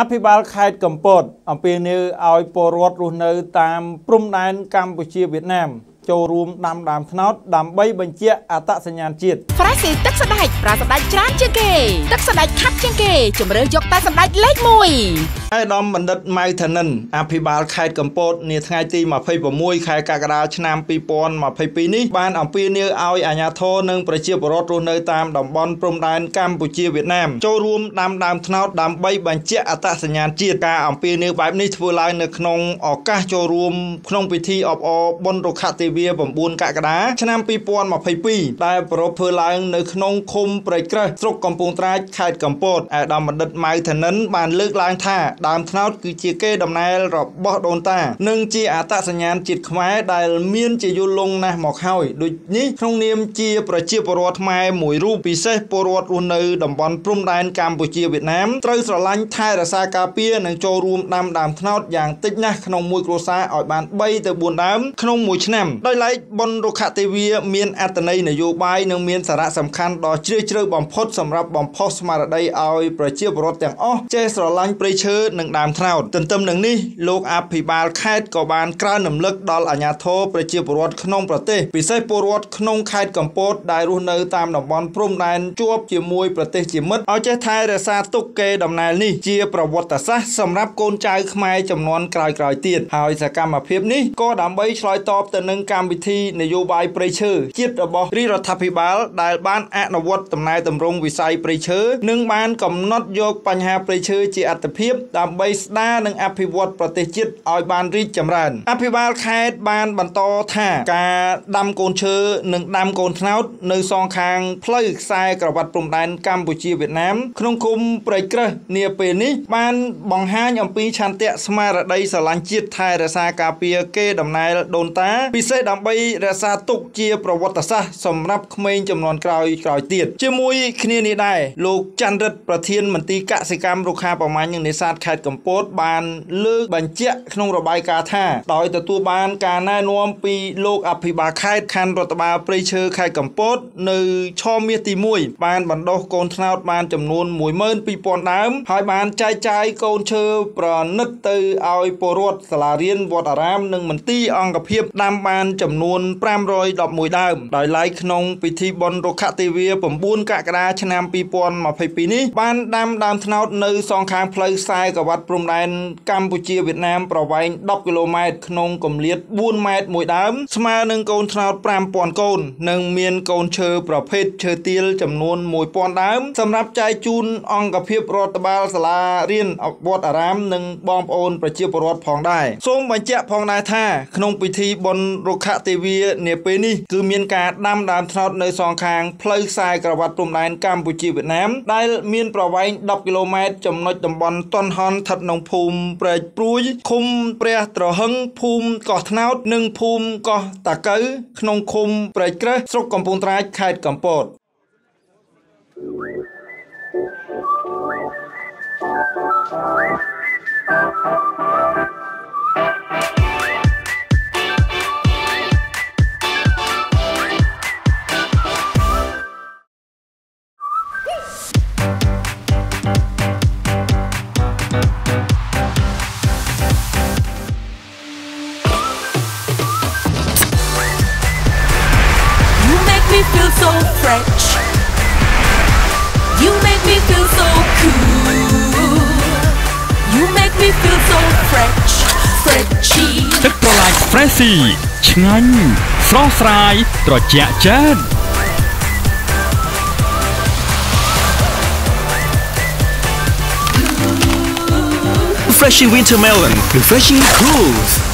អភិបាលខេត្តកំពតអំពាវនាវឲ្យពលរដ្ឋរស់នៅតាមព្រំដែនកម្ពុជាវៀតណាមចូលរួមដាំដើមត្នោតដើម្បីបញ្ជាក់អត្តសញ្ញាណជាតិ Freshie ទឹកសណ្តែកប្រើសណ្តែកច្រើនជាងគេទឹកសណ្តែកខាត់ជាងគេជំរឿយកតែសណ្តែកលេខ1 ឯកឧត្តមបណ្ឌិតម៉ៅថានិនអភិបាលខេត្តកំពតនាថ្ងៃទី26ខែកក្កដាឆ្នាំ2022នេះបានអំពាវនាវឲ្យអាជ្ញាធរនិងប្រជាពលរដ្ឋរស់នៅតាមតំបន់ព្រំដែនកម្ពុជាវៀតណាមចូលរួមដាំដើមត្នោតដើម្បីបញ្ជាក់អត្តសញ្ញាណជាតិការអំពាវនាវបែបនេះធ្វើឡើងនៅក្នុងឱកាសចូលរួមក្នុងពិធីអបអរបុណ្យរុក្ខទេវវា9កក្កដាឆ្នាំ2022ដែលប្រពធ្វើឡើងនៅក្នុងឃុំព្រៃក្រឹសស្រុកកំពង់ត្រាចខេត្តកំពតឯកឧត្តមបណ្ឌិតម៉ៅធនិនបានលើកឡើងថាដើមត្នោតគឺជាកេរដំណែលរបស់ដូនតា និងជាអត្តសញ្ញាណជាតិខ្មែរដែលមានជាយូរលង់ណាស់មកហើយដូចនេះក្នុងនាមជាប្រជាពលរដ្ឋខ្មែរមួយរូបពិសេសពលរដ្ឋរស់នៅតំបន់ព្រំដែនកម្ពុជាវៀតណាមត្រូវស្រឡាញ់ថែរក្សាការពារនិងចូលរួមដាំដើមត្នោតយ៉ាងតិចណាស់ក្នុងមួយគ្រួសារឲ្យបាន3ទៅ4ដើមក្នុងមួយឆ្នាំដោយឡែកបុណ្យរុក្ខទេវាមានអត្តន័យនយោបាយនិងមានសារៈសំខាន់ដ៏ជ្រាលជ្រៅបំផុតសម្រាប់បំផុសស្មារតីឲ្យប្រជាពលរដ្ឋទាំងអស់ចេះស្រឡាញ់ព្រៃឈើនិងដើមត្នោតទន្ទឹមនឹងនេះលោកអភិបាលខេត្តក៏បានក្រើនរំលឹកដល់អាជ្ញាធរប្រជាពលរដ្ឋក្នុងប្រទេសពិសេសពលរដ្ឋក្នុងខេត្តកំពតដែលរស់នៅតាមតំបន់ព្រំដែនជាប់ជាមួយប្រទេសជាមិត្តឲ្យចេះថែរក្សាទុកកេរដំណែលនេះជាប្រវត្តិសាស្ត្រសម្រាប់កូនចៅខ្មែរចំនួនក្រោយៗទៀតហើយសកម្មភាពនេះក៏ដើម្បីឆ្លើយតបទៅនឹងកម្មវិធីនយោបាយព្រៃឈើជាតិរបស់រាជរដ្ឋាភិបាលដែលបានអនុវត្តដំណើរទម្រង់វិស័យព្រៃឈើនិងបានកំណត់យកបញ្ហាព្រៃឈើជាអត្តភាពដើម្បីស្ដារនិងអភិវឌ្ឍប្រទេសជាតិឲ្យបានរីកចម្រើន អភិបាលខេត្តបានបន្តថាការដាំកូនឈើនិងដាំកូនត្នោតនៅសងខាងផ្លូវខ្សែក្រវ៉ាត់ព្រំដែនកម្ពុជាវៀតណាមក្នុងគុំព្រៃក្រឹសនាពេលនេះបានបង្ហាញអំពីឆន្ទៈស្មារតីស្រឡាញ់ជាតិថែរក្សាការពារកេរដំណែលដូនតា ពិសេសដើម្បីរក្សាទុកជាប្រវត្តិសាស្ត្រសម្រាប់ក្មេងចំនួនក្រោយក្រោយទៀតជាមួយគ្នានេះដែរលោកច័ន្ទរិទ្ធប្រធានមន្ទីរកសិកម្មរុក្ខាប្រមាញ់និងនេសាទខេត្តកំពតបានលើកបញ្ជាក់ក្នុងរបាយការណ៍ថាដោយទទួលបានការណែនាំពីលោកអភិបាលខេត្តខណ្ឌរដ្ឋបាលព្រៃឈើខេត្តកំពត នៅឆមាសទី1បានបណ្ដុះកូនត្នោតបានចំនួន12000ដើម ហើយបានចែកចាយកូនឈើប្រណិតទៅឲ្យពលរដ្ឋសាលារៀនវត្តអារាម និងមន្ទីរអង្គភាពដាំបានចំនួន511ដើមដោយឡែកក្នុងពិធីបុណ្យរុក្ខទេវា9កក្កដាឆ្នាំ2022នេះបានដាំដើមត្នោតនៅសងខាងផ្លូវខ្សែក្រវ៉ាត់ព្រំដែនកម្ពុជាវៀតណាមប្រវែង10គីឡូម៉ែត្រក្នុងកម្រិត4ម៉ែត្រមួយដើមស្មើនឹងកូនត្នោត5000កូន និងមានកូនឈើប្រភេទឈើទាលចំនួន1000ដើម សម្រាប់ចែកជូនអង្គភាពរដ្ឋបាលសាលារៀនវត្តអារាម និងបងប្អូនប្រជាពលរដ្ឋផងដែរសូមបញ្ជាក់ផងដែរថាក្នុងពិធីបុណ្យរុក្ខទេវានាពេលនេះគឺមានការដាំដើមត្នោតនៅសងខាងផ្លូវខ្សែក្រវ៉ាត់ព្រំដែនកម្ពុជាវៀតណាមដែលមានប្រវែង10គីឡូម៉ែត្រចំណុចតំបន់តន់ហនស្ថិតក្នុងភូមិព្រែកព្រួយឃុំព្រះត្រហឹងភូមិកោះត្នោត និងភូមិកោះតាកៅក្នុងឃុំព្រែកក្រឹសស្រុកកំពង់ត្រាចខេត្តកំពត You feel so fresh You make me feel so cool You make me feel so fresh Freshy ទឹកប្រឡាយ Freshy ឆ្ងាញ់ស្រស់ស្រាយត្រជាក់ចេន Refreshing winter melon, refreshing cools.